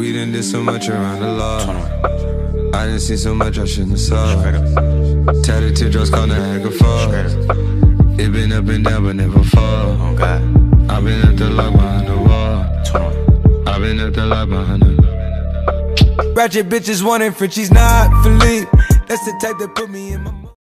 We done did so much around the law. I done seen so much I shouldn't have saw. Tatted teardrops called Niagara Falls. It been up and down but never fall. I've been up the lock behind the wall. I've been up the lock behind the. Ratchet bitches wanting Frenchies, not Philippe. That's the type that put me in. my